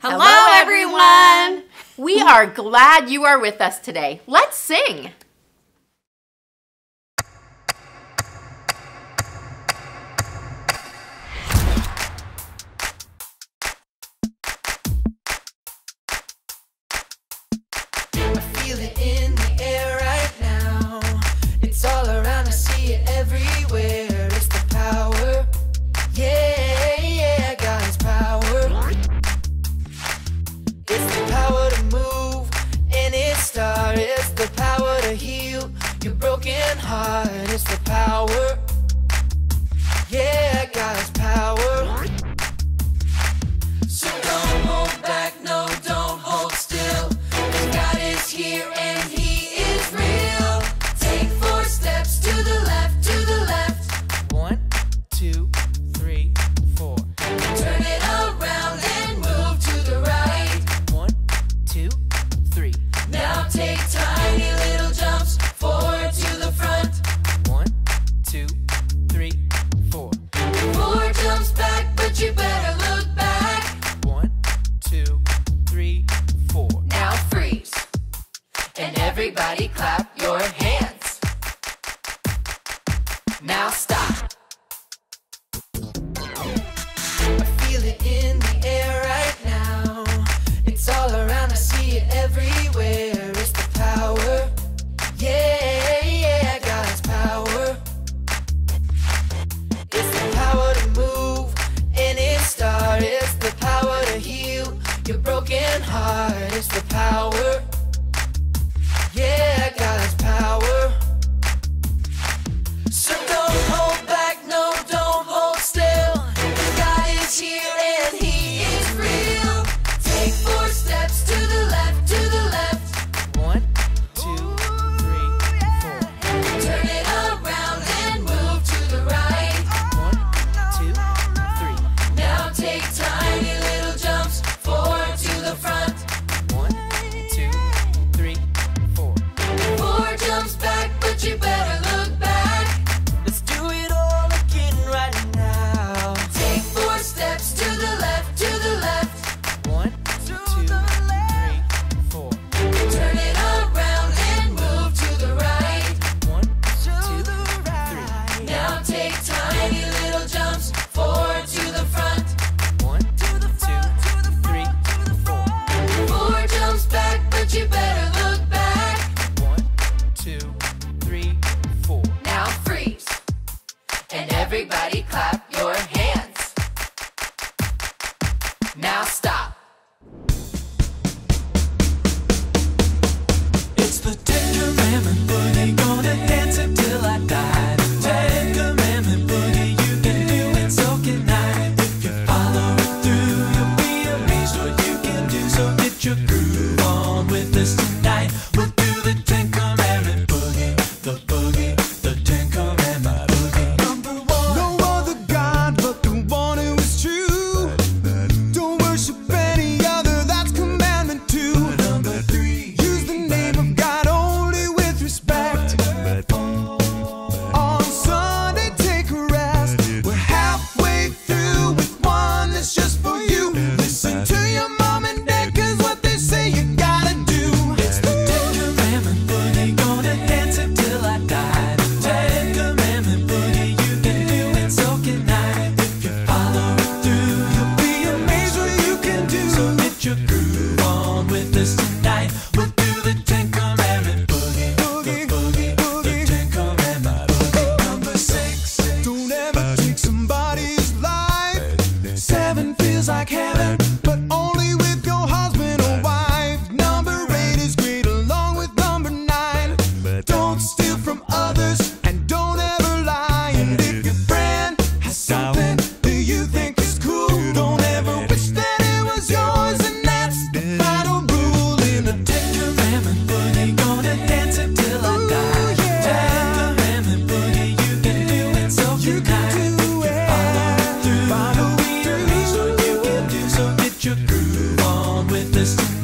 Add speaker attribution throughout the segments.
Speaker 1: Hello, Hello everyone. We are glad you are with us today. Let's sing.
Speaker 2: heart is for
Speaker 3: Sir Everybody clap. Christ.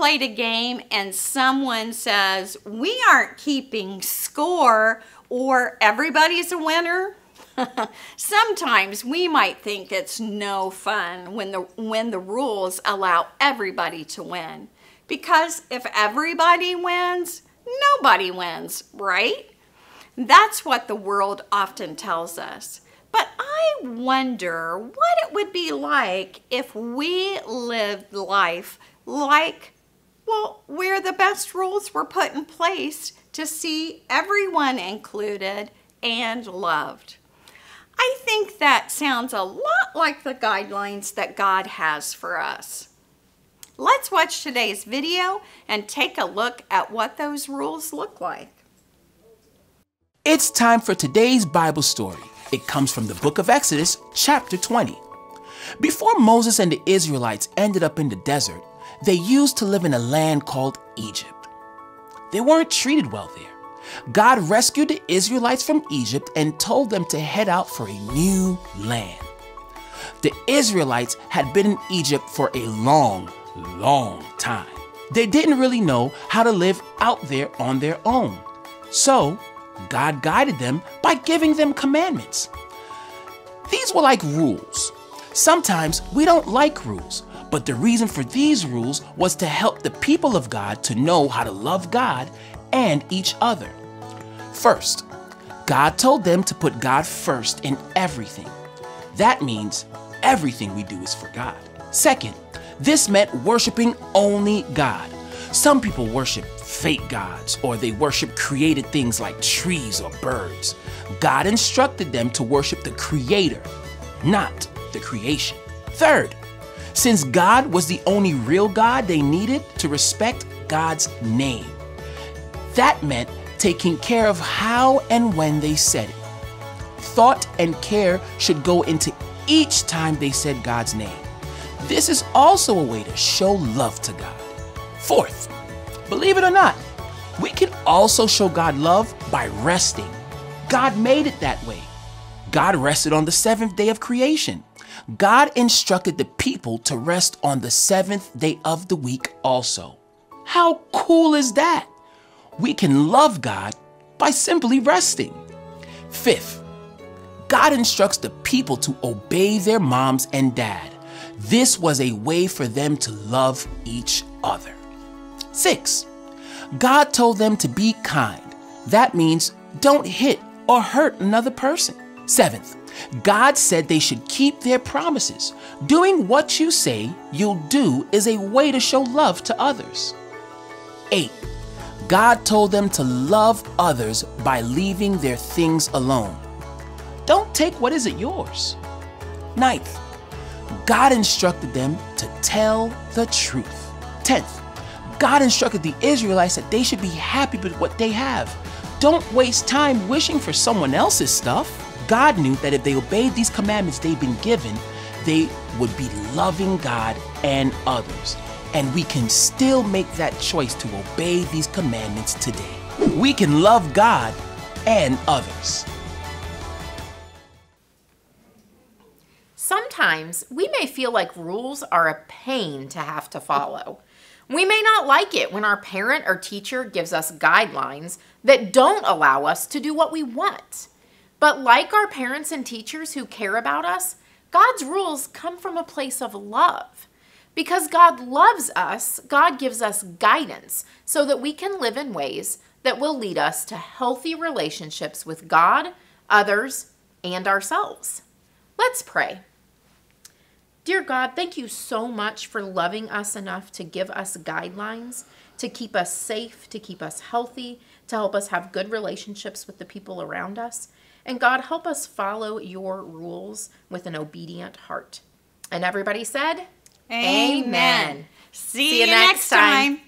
Speaker 3: Played a game and someone says, We aren't keeping score or everybody's a winner? Sometimes we might think it's no fun when the, when the rules allow everybody to win. Because if everybody wins, nobody wins, right? That's what the world often tells us. But I wonder what it would be like if we lived life like, well, where the best rules were put in place to see everyone included and loved. I think that sounds a lot like the guidelines that God has for us. Let's watch today's video and take a look at what those rules look like.
Speaker 4: It's time for today's Bible story. It comes from the book of Exodus, chapter 20. Before Moses and the Israelites ended up in the desert, they used to live in a land called Egypt. They weren't treated well there. God rescued the Israelites from Egypt and told them to head out for a new land. The Israelites had been in Egypt for a long, long time. They didn't really know how to live out there on their own. So, God guided them by giving them commandments. These were like rules. Sometimes we don't like rules, but the reason for these rules was to help the people of God to know how to love God and each other. First, God told them to put God first in everything. That means everything we do is for God. Second, this meant worshiping only God. Some people worship fake gods or they worship created things like trees or birds. God instructed them to worship the Creator, not the creation. Third, since God was the only real God, they needed to respect God's name. That meant taking care of how and when they said it. Thought and care should go into each time they said God's name. This is also a way to show love to God. Fourth, believe it or not, we can also show God love by resting. God made it that way. God rested on the seventh day of creation. God instructed the people to rest on the seventh day of the week also. How cool is that? we can love God by simply resting. Fifth, God instructs the people to obey their moms and dad. This was a way for them to love each other. Six, God told them to be kind. That means don't hit or hurt another person. Seventh, God said they should keep their promises. Doing what you say you'll do is a way to show love to others. Eight, God told them to love others by leaving their things alone. Don't take what isn't yours. Ninth, God instructed them to tell the truth. Tenth, God instructed the Israelites that they should be happy with what they have. Don't waste time wishing for someone else's stuff. God knew that if they obeyed these commandments they'd been given, they would be loving God and others and we can still make that choice to obey these commandments today. We can love God and others.
Speaker 5: Sometimes we may feel like rules are a pain to have to follow. We may not like it when our parent or teacher gives us guidelines that don't allow us to do what we want. But like our parents and teachers who care about us, God's rules come from a place of love. Because God loves us, God gives us guidance so that we can live in ways that will lead us to healthy relationships with God, others, and ourselves. Let's pray. Dear God, thank you so much for loving us enough to give us guidelines, to keep us safe, to keep us healthy, to help us have good relationships with the people around us. And God, help us follow your rules with an obedient heart. And everybody said,
Speaker 3: Amen. See, See you, you, next time. time.